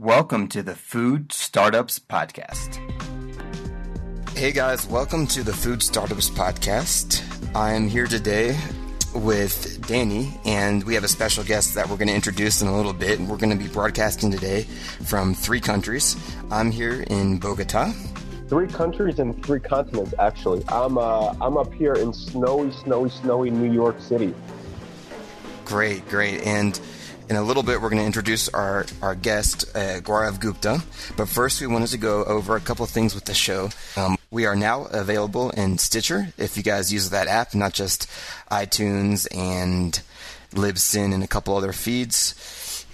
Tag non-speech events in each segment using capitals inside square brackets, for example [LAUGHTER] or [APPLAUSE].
Welcome to the Food Startups Podcast. Hey guys, welcome to the Food Startups Podcast. I am here today with Danny, and we have a special guest that we're going to introduce in a little bit. And We're going to be broadcasting today from three countries. I'm here in Bogota. Three countries and three continents, actually. I'm uh, I'm up here in snowy, snowy, snowy New York City. Great, great, and in a little bit, we're going to introduce our, our guest, uh, Gaurav Gupta. But first, we wanted to go over a couple things with the show. Um, we are now available in Stitcher if you guys use that app, not just iTunes and Libsyn and a couple other feeds.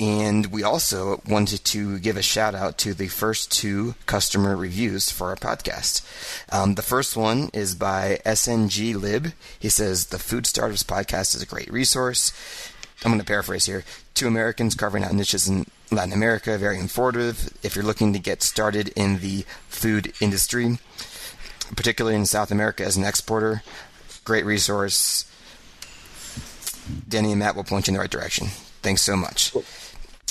And we also wanted to give a shout out to the first two customer reviews for our podcast. Um, the first one is by SNG Lib. He says, The Food Startups Podcast is a great resource. I'm going to paraphrase here. Two Americans carving out niches in Latin America, very informative. If you're looking to get started in the food industry, particularly in South America as an exporter, great resource. Danny and Matt will point you in the right direction. Thanks so much.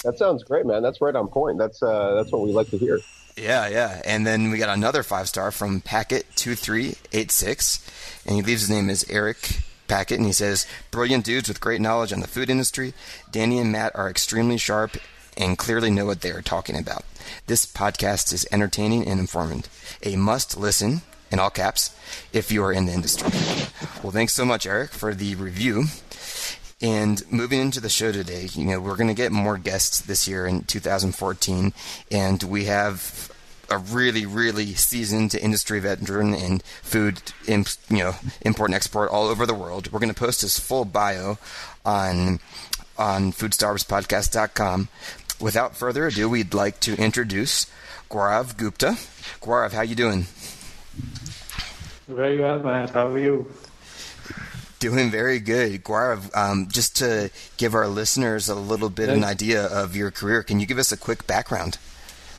That sounds great, man. That's right on point. That's uh, that's what we like to hear. Yeah, yeah. And then we got another five star from Packet2386, and he leaves his name as Eric packet, and he says, Brilliant dudes with great knowledge on the food industry. Danny and Matt are extremely sharp and clearly know what they are talking about. This podcast is entertaining and informative. A must listen, in all caps, if you are in the industry. Well, thanks so much, Eric, for the review. And moving into the show today, you know, we're going to get more guests this year in 2014, and we have a really, really seasoned industry veteran in food, you know, import and export all over the world. We're going to post his full bio on on foodstartupspodcast.com. Without further ado, we'd like to introduce Gaurav Gupta. Gaurav, how you doing? Very well, man. How are you? Doing very good. Gaurav, um, just to give our listeners a little bit of an idea of your career, can you give us a quick background?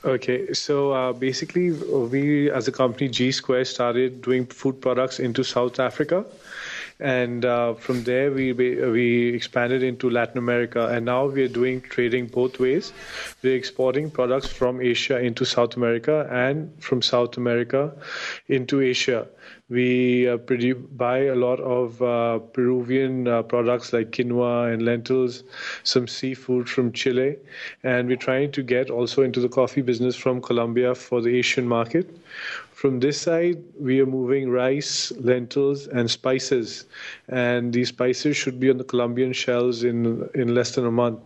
Okay, so uh, basically, we as a company G Square started doing food products into South Africa, and uh, from there we we expanded into Latin America, and now we are doing trading both ways. We're exporting products from Asia into South America and from South America into Asia. We uh, buy a lot of uh, Peruvian uh, products like quinoa and lentils, some seafood from Chile, and we're trying to get also into the coffee business from Colombia for the Asian market. From this side, we are moving rice, lentils, and spices, and these spices should be on the Colombian shelves in in less than a month.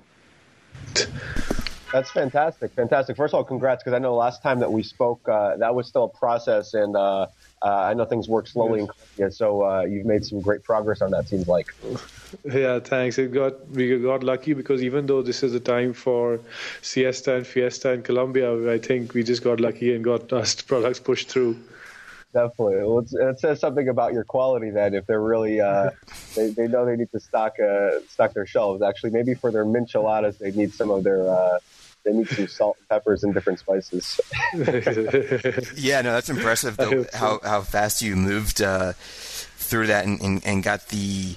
That's fantastic, fantastic. First of all, congrats because I know last time that we spoke, uh, that was still a process, and uh, uh, I know things work slowly in Colombia. So uh, you've made some great progress on that. Seems like. [LAUGHS] Yeah, thanks. It got we got lucky because even though this is the time for siesta and fiesta in Colombia, I think we just got lucky and got [LAUGHS] us products pushed through. Definitely, well, it says something about your quality then. If they're really, uh, [LAUGHS] they, they know they need to stock uh, stock their shelves. Actually, maybe for their micheladas, they need some of their uh, they need some salt and peppers and different spices. yeah, no, that's impressive. Though, how how fast you moved uh, through that and, and, and, got the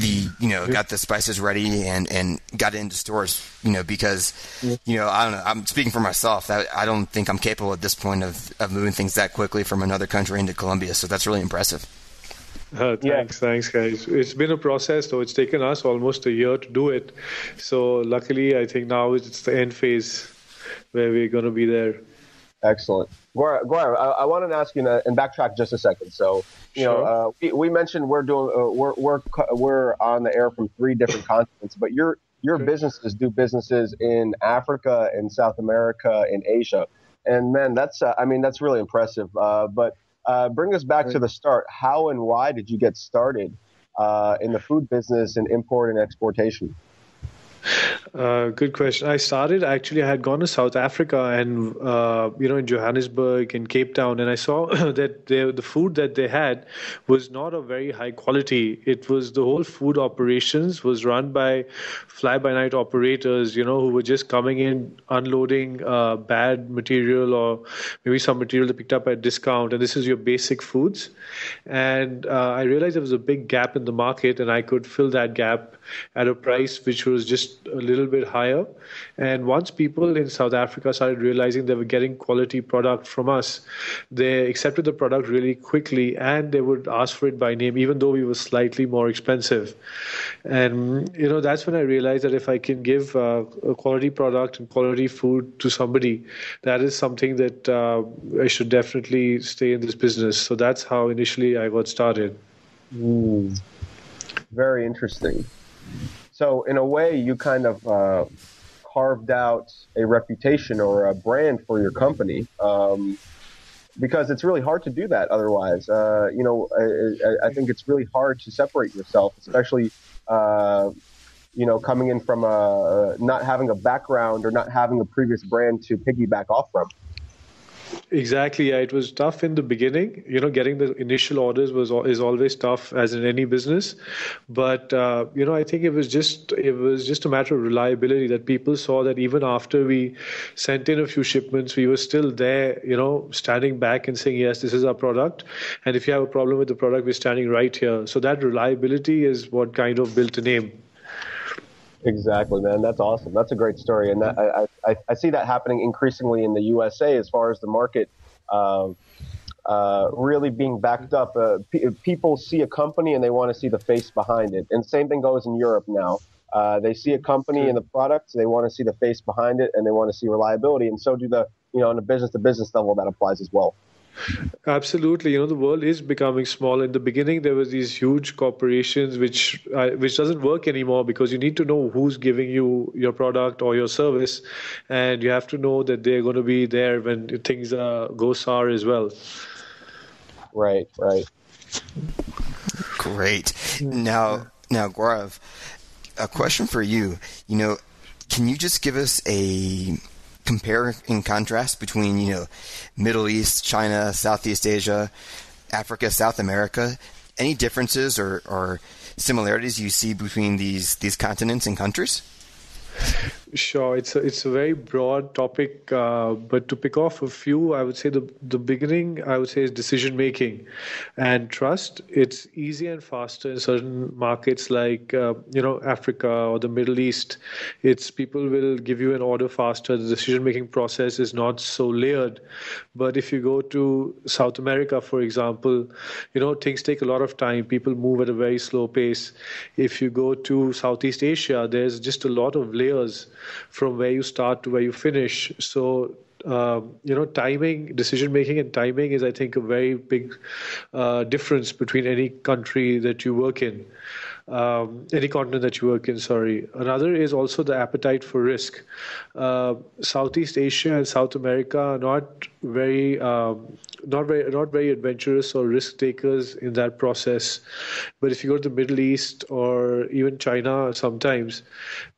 the you know got the spices ready and and got it into stores. You know because you know I don't know. I'm speaking for myself. That I don't think I'm capable at this point of of moving things that quickly from another country into Colombia. So that's really impressive. Uh, thanks, yeah. thanks, guys. It's been a process, though. It's taken us almost a year to do it. So, luckily, I think now it's the end phase where we're going to be there. Excellent. Gaurav, I, I wanted to ask you and backtrack just a second. So, you sure. know, uh, we, we, mentioned we're doing uh, we're we're we're on the air from three different continents, but your your okay. businesses do businesses in Africa, in South America, in Asia, and man, that's uh, I mean that's really impressive. Uh, but uh, bring us back to the start. How and why did you get started uh, in the food business and import and exportation? Uh, good question. I started actually. I had gone to South Africa and uh, you know in Johannesburg and Cape Town, and I saw [CLEARS THROAT] that they, the food that they had was not of very high quality. It was the whole food operations was run by fly-by-night operators, you know, who were just coming in unloading uh, bad material or maybe some material they picked up at discount, and this is your basic foods. And uh, I realized there was a big gap in the market, and I could fill that gap at a price which was just a little bit higher. And once people in South Africa started realizing they were getting quality product from us, they accepted the product really quickly and they would ask for it by name, even though we were slightly more expensive. And, you know, that's when I realized that if I can give uh, a quality product and quality food to somebody, that is something that uh, I should definitely stay in this business. So that's how initially I got started. Mm. Very interesting. So, in a way, you kind of uh, carved out a reputation or a brand for your company. Um, because it's really hard to do that otherwise. Uh, you know, I, I, think it's really hard to separate yourself, especially, uh, you know, coming in from a, not having a background or not having a previous brand to piggyback off from. Exactly. Yeah, it was tough in the beginning. You know, getting the initial orders was is always tough, as in any business. But uh, you know, I think it was just it was just a matter of reliability that people saw that even after we sent in a few shipments, we were still there. You know, standing back and saying, "Yes, this is our product," and if you have a problem with the product, we're standing right here. So that reliability is what kind of built a name. Exactly, man. That's awesome. That's a great story, and that, I, I, I see that happening increasingly in the USA as far as the market uh, uh, really being backed up. Uh, people see a company and they want to see the face behind it, and same thing goes in Europe now. Uh, they see a company and the product, they want to see the face behind it, and they want to see reliability, and so do the you know on a business to business level that applies as well. Absolutely, you know the world is becoming small. In the beginning, there was these huge corporations, which uh, which doesn't work anymore because you need to know who's giving you your product or your service, and you have to know that they're going to be there when things uh, go sour as well. Right, right. Great. Now, now, Gaurav, a question for you. You know, can you just give us a compare and contrast between you know Middle East, China, Southeast Asia, Africa, South America? Any differences or, or similarities you see between these these continents and countries? Sure, it's a, it's a very broad topic, uh, but to pick off a few, I would say the the beginning I would say is decision making and trust. It's easier and faster in certain markets like uh, you know Africa or the Middle East. It's people will give you an order faster. The decision making process is not so layered. But if you go to South America, for example, you know things take a lot of time. People move at a very slow pace. If you go to Southeast Asia, there's just a lot of layers from where you start to where you finish. So um, you know, timing, decision making, and timing is, I think, a very big uh, difference between any country that you work in um, any continent that you work in. Sorry. Another is also the appetite for risk. Uh, Southeast Asia and South America are not very, um, not very, not very adventurous or risk takers in that process. But if you go to the Middle East or even China, sometimes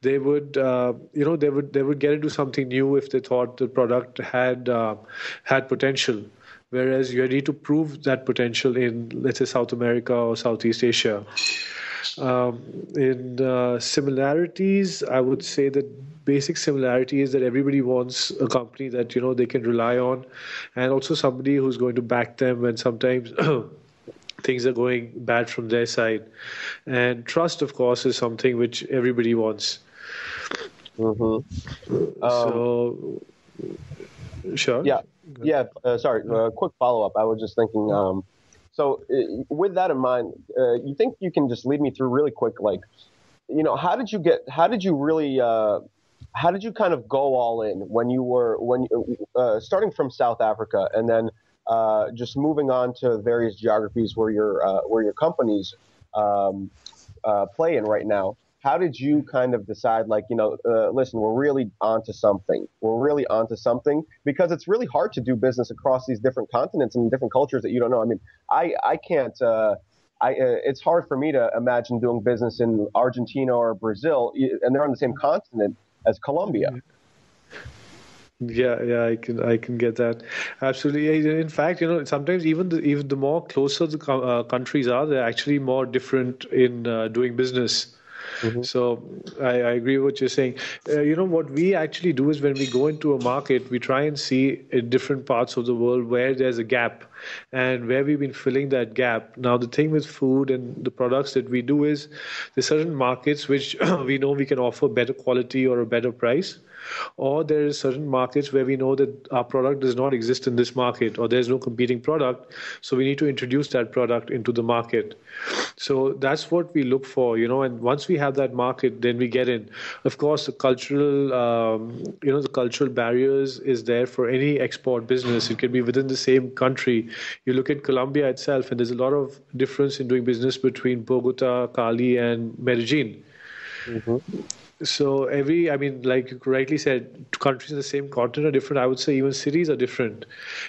they would, uh, you know, they would they would get into something new if they thought the product had uh, had potential whereas you need to prove that potential in, let's say, South America or Southeast Asia. Um, in uh, similarities, I would say that basic similarity is that everybody wants a company that you know they can rely on, and also somebody who's going to back them when sometimes. [CLEARS THROAT] things are going bad from their side. And trust, of course, is something which everybody wants. Mm-hmm. Um, so, sure. Yeah. Yeah. Uh, sorry. Uh, quick follow up. I was just thinking. Um, so, uh, with that in mind, uh, you think you can just lead me through really quick, like, you know, how did you get? How did you really? Uh, how did you kind of go all in when you were when uh, starting from South Africa and then uh, just moving on to various geographies where your uh, where your companies um, play in right now? How did you kind of decide like you know uh, listen we're really onto something we're really onto something because it's really hard to do business across these different continents and different cultures that you don't know i mean i i can't uh, I, uh, it's hard for me to imagine doing business in Argentina or Brazil, and they're on the same continent as Colombia. Yeah, yeah, I can, I can get that. Absolutely. In fact, you know, sometimes even the even the more closer the uh, countries are, they're actually more different in uh, doing business. Mm-hmm. So I, I, agree with what you're saying. Uh, you know what we actually do is when we go into a market, we try and see in different parts of the world where there's a gap and where we've been filling that gap. Now the thing with food and the products that we do is there's certain markets which [CLEARS THROAT] we know we can offer better quality or a better price or there is certain markets where we know that our product does not exist in this market or there's no competing product so we need to introduce that product into the market so that's what we look for you know and once we have that market then we get in of course the cultural um, you know the cultural barriers is there for any export business it can be within the same country you look at Colombia itself and there's a lot of difference in doing business between Bogota Cali and Medellin. Mm-hmm. So every i mean like you rightly said countries in the same continent are different. I would say even cities are different.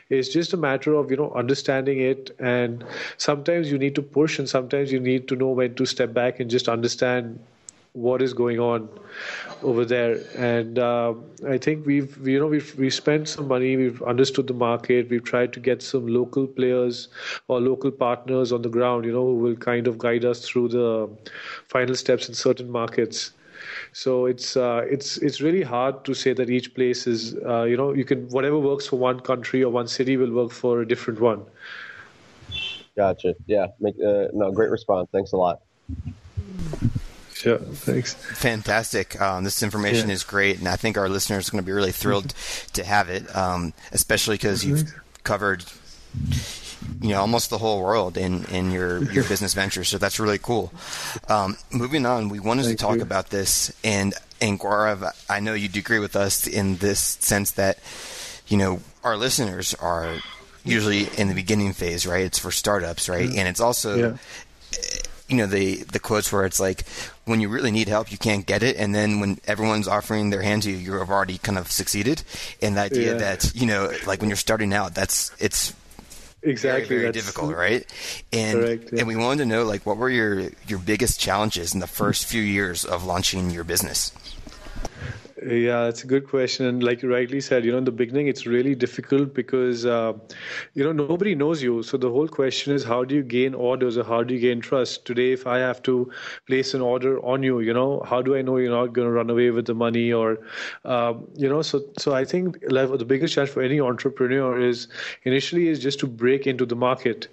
It's just a matter of you know understanding it and sometimes you need to push and sometimes you need to know when to step back and just understand what is going on over there and uh, i think we've you know we've we spent some money we've understood the market we've tried to get some local players or local partners on the ground you know who will kind of guide us through the final steps in certain markets so it's uh, it's it's really hard to say that each place is uh, you know you can whatever works for one country or one city will work for a different one. Gotcha. Yeah. Make uh, no great response. Thanks a lot. Yeah, thanks. Fantastic. Um, this information yeah. is great, and I think our listeners are going to be really thrilled [LAUGHS] to have it, um, especially because you've covered you know almost the whole world in in your your business venture. So that's really cool. Um, moving on, we wanted Thank to talk you. about this, and and Gaurav, I know you'd agree with us in this sense that you know our listeners are usually in the beginning phase, right? It's for startups, right? Yeah. And it's also yeah. you know the the quotes where it's like when you really need help you can't get it. And then when everyone's offering their hand to you you've already kind of succeeded. And the idea yeah. that you know like when you're starting out that's it's exactly very, very difficult right? And correct, yeah. and we wanted to know like what were your your biggest challenges in the first few years of launching your business yeah, that's a good question. And like you rightly said, you know, in the beginning, it's really difficult because, uh, you know, nobody knows you. So the whole question is, how do you gain orders or how do you gain trust? Today, if I have to place an order on you, you know, how do I know you're not going to run away with the money or, um, you know, so so I think the biggest challenge for any entrepreneur is initially is just to break into the market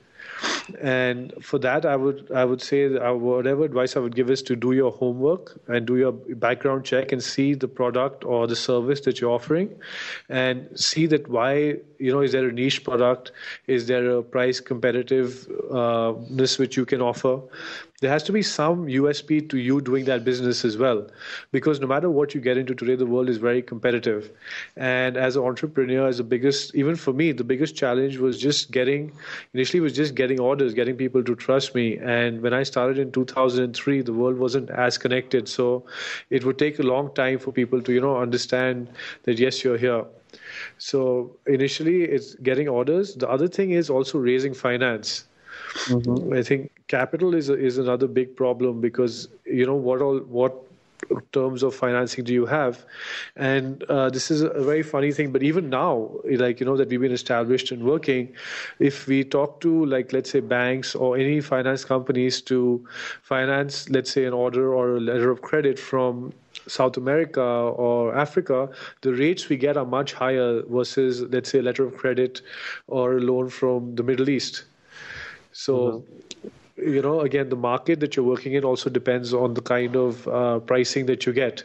and for that, I would I would say that uh, whatever advice I would give is to do your homework and do your background check and see the product or the service that you're offering, and see that why you know is there a niche product, is there a price competitiveness which you can offer, there has to be some USP to you doing that business as well. Because no matter what you get into today, the world is very competitive. And as an entrepreneur, as the biggest, even for me, the biggest challenge was just getting, initially was just getting orders, getting people to trust me. And when I started in 2003, the world wasn't as connected. So it would take a long time for people to, you know, understand that yes, you're here. So initially, it's getting orders. The other thing is also raising finance. Mm-hmm. I think capital is is another big problem because you know what all what terms of financing do you have and uh, this is a very funny thing but even now like you know that we've been established and working if we talk to like let's say banks or any finance companies to finance let's say an order or a letter of credit from South America or Africa, the rates we get are much higher versus, let's say, a letter of credit or a loan from the Middle East. So, mm-hmm. You know, again, the market that you're working in also depends on the kind of uh, pricing that you get.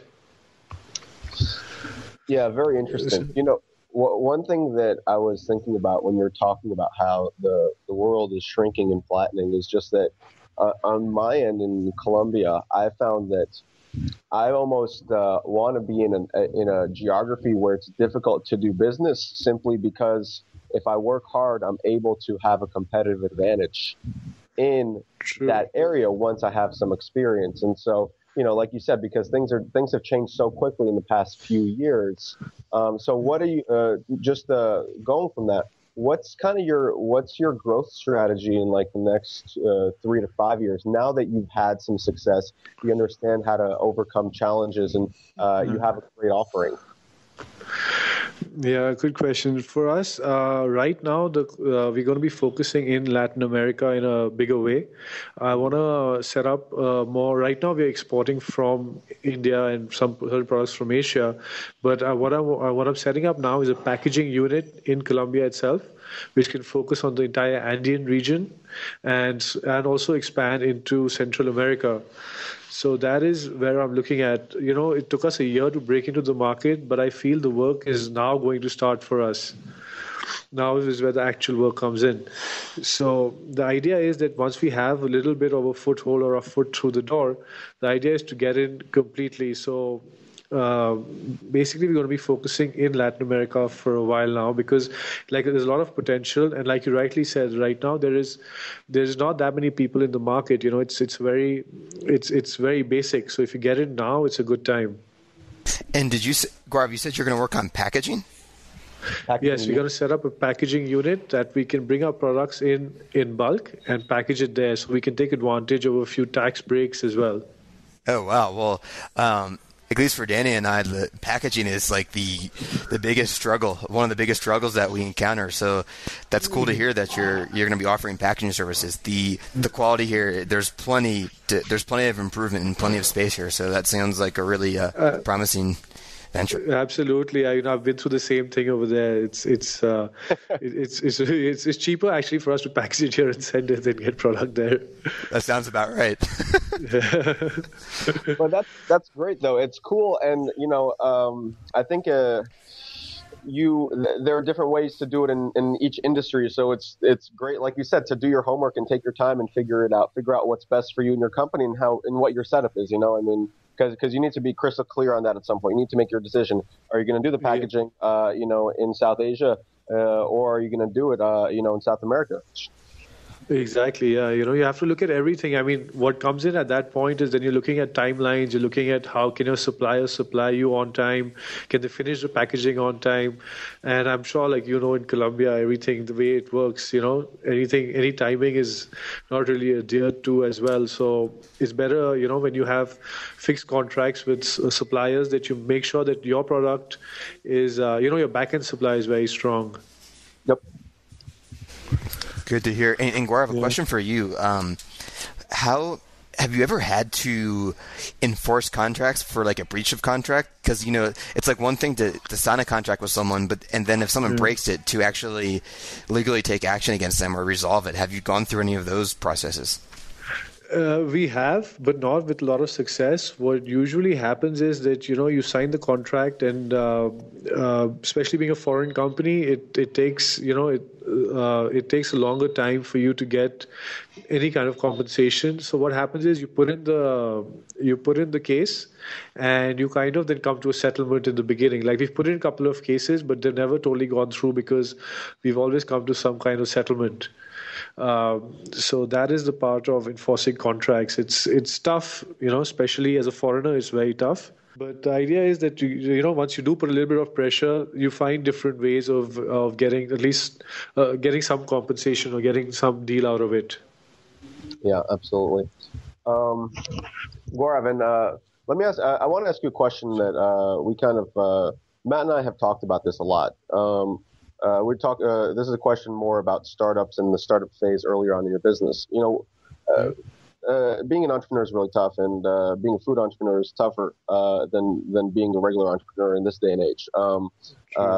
Yeah, very interesting. You know, one thing that I was thinking about when you're talking about how the, the world is shrinking and flattening is just that uh, on my end in Colombia, I found that I almost uh, want to be in a, in a geography where it's difficult to do business simply because if I work hard, I'm able to have a competitive advantage in True. that area once I have some experience. And so, you know, like you said, because things are things have changed so quickly in the past few years. Um, so, what are you uh, just uh, going from that? What's kind of your what's your growth strategy in like the next uh, three to five years? Now that you've had some success, you understand how to overcome challenges, and uh, you mm-hmm. have a great offering. Yeah, good question. For us, uh, right now, the, uh, we're going to be focusing in Latin America in a bigger way. I want to set up uh, more. Right now, we're exporting from India and some products from Asia. But uh, what, I, what I'm setting up now is a packaging unit in Colombia itself, which can focus on the entire Andean region and and also expand into Central America. So that is where I'm looking at. You know, it took us a year to break into the market, but I feel the work is now going to start for us. Now is where the actual work comes in. So the idea is that once we have a little bit of a foothold or a foot through the door, the idea is to get in completely. So uh, basically we're going to be focusing in Latin America for a while now because like there's a lot of potential. And like you rightly said right now there is there's not that many people in the market. You know it's it's very it's it's very basic. So if you get it now it's a good time. And did you Gaurav you said you're going to work on packaging? Packaging yes, we're going to set up a packaging unit that we can bring our products in in bulk and package it there, so we can take advantage of a few tax breaks as well. Oh wow! Well, um, at least for Danny and I, the packaging is like the the biggest struggle, one of the biggest struggles that we encounter. So that's cool to hear that you're you're going to be offering packaging services. The the quality here, there's plenty to, there's plenty of improvement and plenty of space here. So that sounds like a really uh, uh, promising venture. Absolutely, I, you know, I've been through the same thing over there. It's it's uh, [LAUGHS] it's, it's, it's it's cheaper actually for us to package it here and send it than get product there. That sounds about right. [LAUGHS] well, that's that's great though. It's cool, and you know, um, I think. Uh, you there are different ways to do it in, in each industry so it's it's great like you said to do your homework and take your time and figure it out figure out what's best for you and your company and how and what your setup is you know i mean because because you need to be crystal clear on that at some point. You need to make your decision. Are you going to do the packaging, uh, you know, in South Asia, uh, or are you going to do it, uh, you know, in South America? Exactly. Yeah. You know, you have to look at everything. I mean, what comes in at that point is then you're looking at timelines. You're looking at how can your suppliers supply you on time? Can they finish the packaging on time? And I'm sure, like you know, in Colombia, everything the way it works, you know, anything, any timing is not really adhered to as well. So it's better, you know, when you have fixed contracts with uh, suppliers that you make sure that your product is, uh, you know, your backend supply is very strong. Yep. Good to hear. And, and Gaurav, I have a yeah. question for you. Um, how have you ever had to enforce contracts for like a breach of contract? Because you know it's like one thing to, to sign a contract with someone, but and then if someone mm. breaks it, to actually legally take action against them or resolve it. Have you gone through any of those processes? Uh, we have, but not with a lot of success. What usually happens is that you know you sign the contract, and uh, uh, especially being a foreign company, it it takes you know it uh, it takes a longer time for you to get any kind of compensation. So what happens is you put in the you put in the case, and you kind of then come to a settlement in the beginning. Like we've put in a couple of cases, but they've never totally gone through because we've always come to some kind of settlement. Um, so that is the part of enforcing contracts. It's it's tough, you know, especially as a foreigner. It's very tough. But the idea is that you, you know once you do put a little bit of pressure, you find different ways of of getting at least uh, getting some compensation or getting some deal out of it. Yeah, absolutely. Um, Gaurav, and uh, let me ask. I, I want to ask you a question that uh, we kind of uh, Matt and I have talked about this a lot. Um, uh, we talk. Uh, this is a question more about startups and the startup phase earlier on in your business. You know, uh, uh being an entrepreneur is really tough, and uh, being a food entrepreneur is tougher uh, than than being a regular entrepreneur in this day and age, um,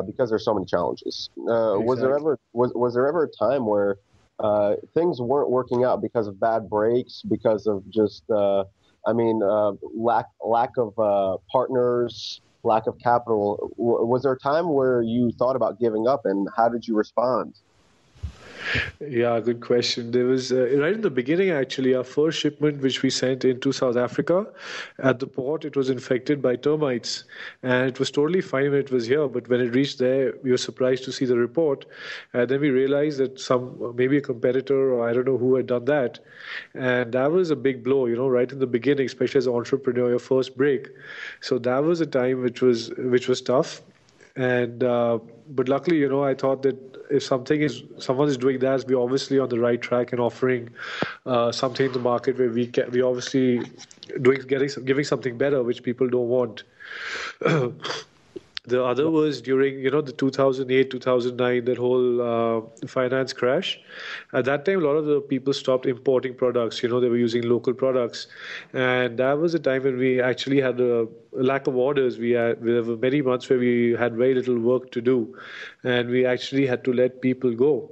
because there's so many challenges. Exactly. Was there ever was was there ever a time where things weren't working out because of bad breaks, because of just I mean lack lack of partners? Lack of capital. Was there a time where you thought about giving up, and how did you respond? Yeah, good question. There was uh, right in the beginning, actually, our first shipment, which we sent into South Africa, at the port, it was infected by termites, and it was totally fine when it was here. But when it reached there, we were surprised to see the report, and then we realized that some maybe a competitor or I don't know who had done that, and that was a big blow, you know, right in the beginning, especially as an entrepreneur, your first break. So that was a time which was which was tough and uh, but luckily you know i thought that if something is someone is doing that we're obviously on the right track and offering uh, something in the market where we can we obviously doing getting giving something better which people don't want [CLEARS THROAT] The other was during you know the 2008 2009 that whole uh, finance crash. At that time, a lot of the people stopped importing products. You know they were using local products, and that was a time when we actually had a, a lack of orders. We had there were many months where we had very little work to do, and we actually had to let people go.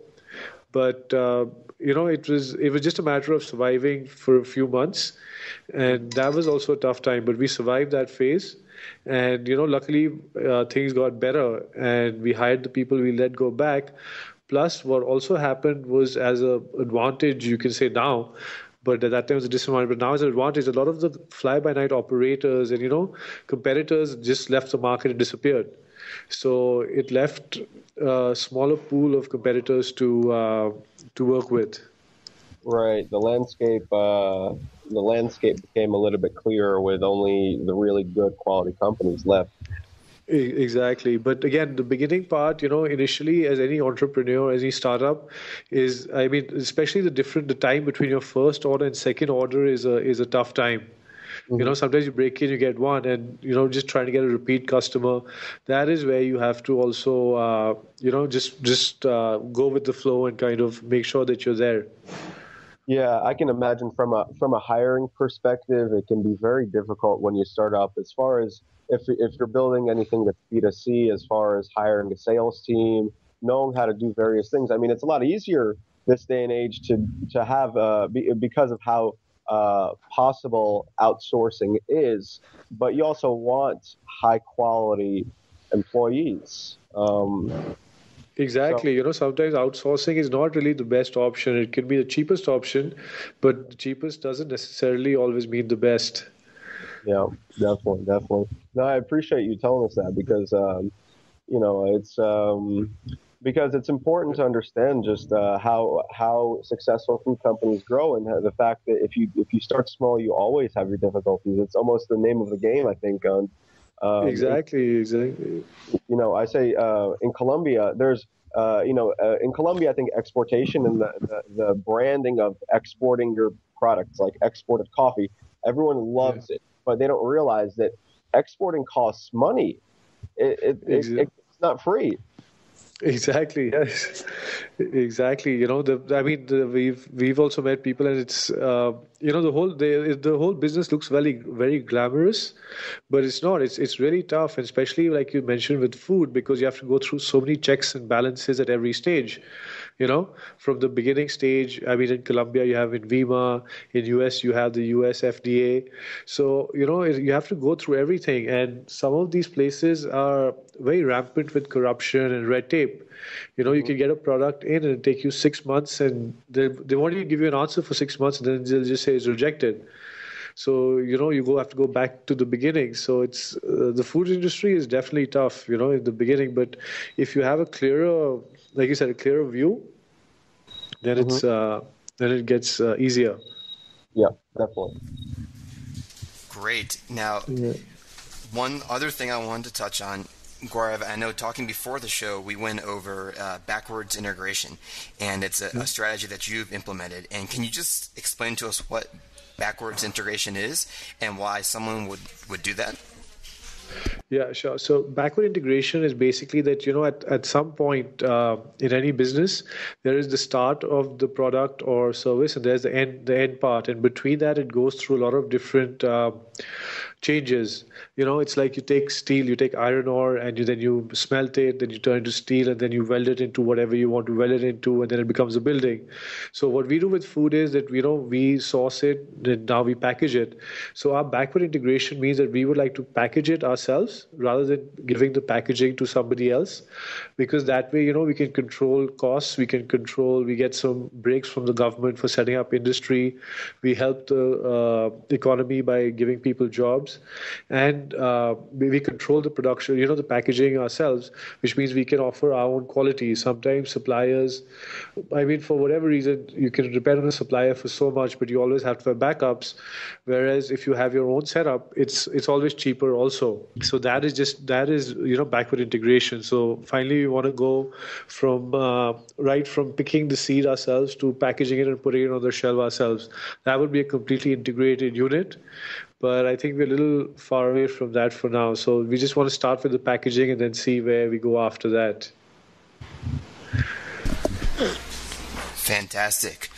But uh, you know it was it was just a matter of surviving for a few months, and that was also a tough time. But we survived that phase and you know, luckily uh, things got better, and we hired the people we let go back. Plus, what also happened was as a advantage, you can say now, but at that time it was a disadvantage. But now it's an advantage. A lot of the fly-by-night operators and you know competitors just left the market and disappeared. So it left a smaller pool of competitors to uh, to work with. Right. The landscape uh, the landscape became a little bit clearer with only the really good quality companies left. Exactly. But again, the beginning part, you know, initially as any entrepreneur, as any startup is, I mean, especially the different, the time between your first order and second order is a, is a tough time. Mm-hmm. You know, sometimes you break in, you get one, and you know, just trying to get a repeat customer. That is where you have to also, uh, you know, just just uh, go with the flow and kind of make sure that you're there. Yeah, I can imagine from a from a hiring perspective, it can be very difficult when you start up. As far as if if you're building anything that's B2C, as far as hiring a sales team, knowing how to do various things. I mean, it's a lot easier this day and age to to have uh, be, because of how uh, possible outsourcing is. But you also want high quality employees. Um, Exactly. So, you know, sometimes outsourcing is not really the best option. It can be the cheapest option, but the cheapest doesn't necessarily always mean the best. Yeah, definitely, definitely. No, I appreciate you telling us that because, um, you know, it's um, because it's important to understand just uh, how how successful food companies grow and the fact that if you if you start small, you always have your difficulties. It's almost the name of the game, I think. On um, exactly, exactly. You know, I say uh, in Colombia, there's, uh, you know, uh, in Colombia, I think exportation and the, the, the, branding of exporting your products, like exported coffee, everyone loves it, but they don't realize that exporting costs money. It, it, exactly. it, it's not free. Exactly. Yes. exactly. You know, the I mean, the, we've we've also met people, and it's uh, you know the whole the the whole business looks very very glamorous, but it's not. It's it's really tough, and especially like you mentioned with food, because you have to go through so many checks and balances at every stage you know? From the beginning stage i mean in colombia you have in INVIMA in us you have the us fda so you know you have to go through everything and some of these places are very rampant with corruption and red tape you know you can get a product in and take you six months and they, they won't even give you an answer for six months and then they'll just say it's rejected so you know you go have to go back to the beginning so it's uh, the food industry is definitely tough you know in the beginning but if you have a clearer like you said, a clearer view, then mm-hmm. it's uh, then it gets uh, easier. Yeah, definitely. Great. Now, yeah. one other thing I wanted to touch on, Gaurav, I know talking before the show, we went over uh, backwards integration, and it's a, a strategy that you've implemented. And can you just explain to us what backwards integration is and why someone would, would do that? Yeah, sure. So backward integration is basically that you know at, at some point uh, in any business there is the start of the product or service and there's the end the end part and between that it goes through a lot of different uh, changes. You know, it's like you take steel, you take iron ore, and you, then you smelt it, then you turn it to steel, and then you weld it into whatever you want to weld it into, and then it becomes a building. So what we do with food is that you know we source it, then now we package it. So our backward integration means that we would like to package it ourselves rather than giving the packaging to somebody else, because that way you know we can control costs, we can control, we get some breaks from the government for setting up industry, we help the uh, economy by giving people jobs and uh, we control the production, you know, the packaging ourselves, which means we can offer our own quality. Sometimes suppliers, I mean, for whatever reason, you can depend on a supplier for so much, but you always have to have backups. Whereas if you have your own setup, it's it's always cheaper also. So that is just that is you know backward integration. So finally, we want to go from uh, right from picking the seed ourselves to packaging it and putting it on the shelf ourselves. That would be a completely integrated unit but I think we're a little far away from that for now. So we just want to start with the packaging and then see where we go after that. Fantastic.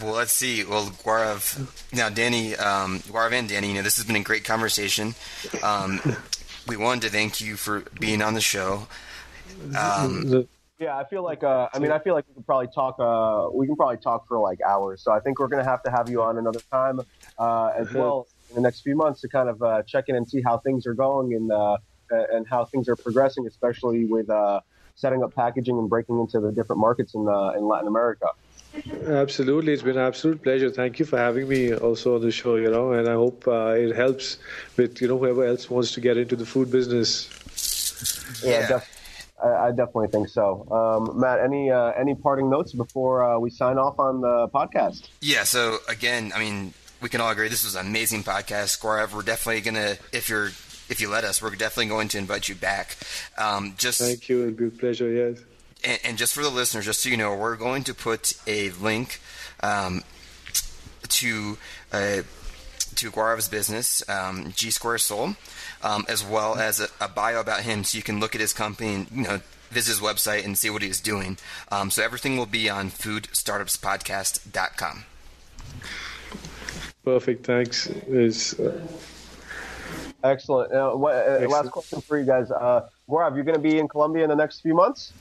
Well, let's see. Well, Gaurav, now Danny, um, Gaurav and Danny, you know, this has been a great conversation. Um, we wanted to thank you for being on the show. Um, yeah, I feel like uh, I mean I feel like we can probably talk uh, we can probably talk for like hours. So I think we're gonna have to have you on another time uh, as well in the next few months to kind of uh, check in and see how things are going and uh, and how things are progressing, especially with uh, setting up packaging and breaking into the different markets in in Latin America. Absolutely, it's been an absolute pleasure. Thank you for having me also on the show. You know, and I hope it helps with you know whoever else wants to get into the food business. Yeah, yeah. Definitely. I, I definitely think so. Um, Matt, any uh, any parting notes before uh, we sign off on the podcast? Yeah. So again, I mean, we can all agree this was an amazing podcast. Gaurav, we're definitely gonna if you're if you let us, we're definitely going to invite you back. Um, just thank you. It'd be a pleasure. Yes. And, and, just for the listeners, just so you know, we're going to put a link um, to uh, to Gaurav's business, um, G Square Soul um, as well as a, a, bio about him, so you can look at his company and you know visit his website and see what he's doing. Um, so everything will be on foodstartupspodcast.com. Perfect. Thanks. Is uh... excellent. Uh, what, uh, excellent. Last question for you guys. Uh, Gaurav, you're going to be in Colombia in the next few months?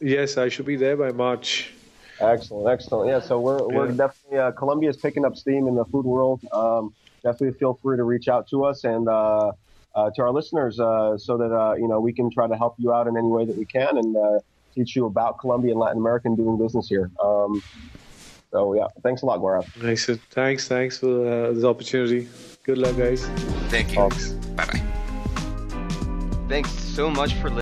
Yes, I should be there by March. Excellent, excellent. Yeah, so we're, we're definitely uh, Colombia is picking up steam in the food world. Um, definitely feel free to reach out to us and uh, uh, to our listeners uh, so that uh, you know we can try to help you out in any way that we can and uh, teach you about Colombia and Latin America and doing business here. Um, so yeah, thanks a lot, Gaurav. Thanks, thanks, thanks for uh, this opportunity. Good luck, guys. Thank you. Bye bye. Thanks so much for listening.